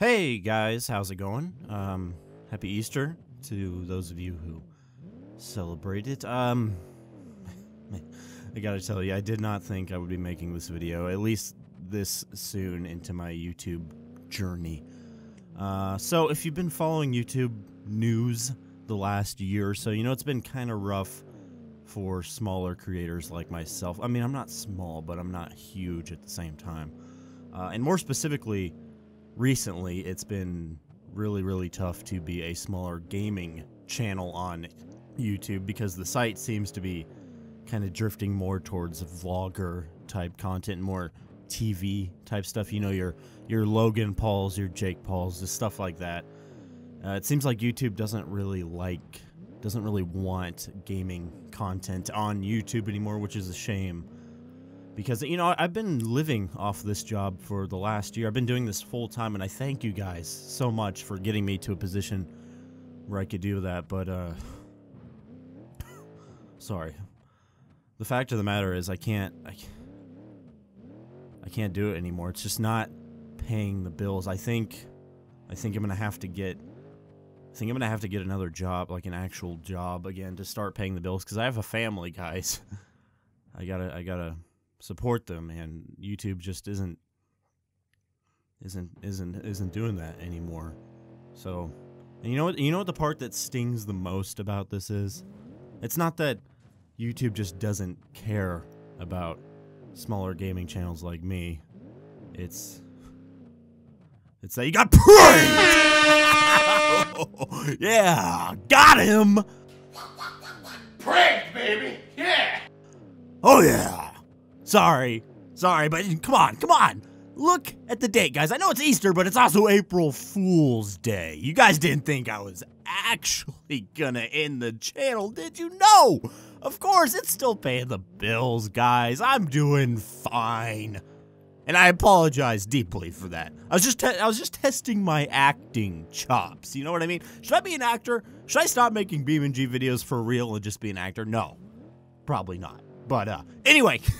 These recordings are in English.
Hey guys, how's it going? Um, happy Easter to those of you who celebrate it. Um, I gotta tell you, I did not think I would be making this video, at least this soon into my YouTube journey. Uh, so if you've been following YouTube news the last year or so, you know it's been kind of rough for smaller creators like myself. I mean, I'm not small, but I'm not huge at the same time. Uh, and more specifically, recently it's been really, really tough to be a smaller gaming channel on YouTube because the site seems to be kind of drifting more towards vlogger type content, more TV type stuff. You know, your your Logan Pauls, your Jake Pauls, just stuff like that. Uh, it seems like YouTube doesn't really like, doesn't really want gaming content on YouTube anymore, which is a shame because you know I've been living off this job for the last year. I've been doing this full time, and I thank you guys so much for getting me to a position where I could do that. But uh, sorry. The fact of the matter is, I can't. I, I can't do it anymore. It's just not paying the bills. I think. I think I'm gonna have to get. I think I'm gonna have to get another job, like an actual job again, to start paying the bills. Because I have a family, guys. I gotta. I gotta support them and YouTube just isn't isn't isn't isn't doing that anymore. So, and you know what you know what the part that stings the most about this is? It's not that YouTube just doesn't care about smaller gaming channels like me. It's it's that you got pranked. yeah, got him. Pranked, baby. Yeah. Oh yeah. Sorry. Sorry, but come on, come on. Look at the date, guys. I know it's Easter, but it's also April Fool's Day. You guys didn't think I was actually gonna end the channel, did you? No! Of course, it's still paying the bills, guys. I'm doing fine. And I apologize deeply for that. I was just I was just testing my acting chops. You know what I mean? Should I be an actor? Should I stop making BeamNG videos for real and just be an actor? No. Probably not. But uh anyway,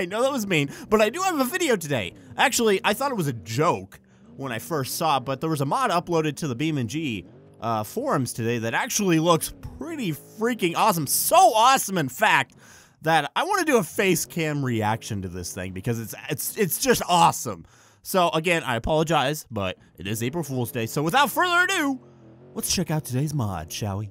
I know that was mean, but I do have a video today. Actually, I thought it was a joke when I first saw it, but there was a mod uploaded to the BeamNG uh, forums today that actually looks pretty freaking awesome. So awesome, in fact, that I want to do a face cam reaction to this thing because it's it's it's just awesome. So again, I apologize, but it is April Fool's Day. So without further ado, let's check out today's mod, shall we?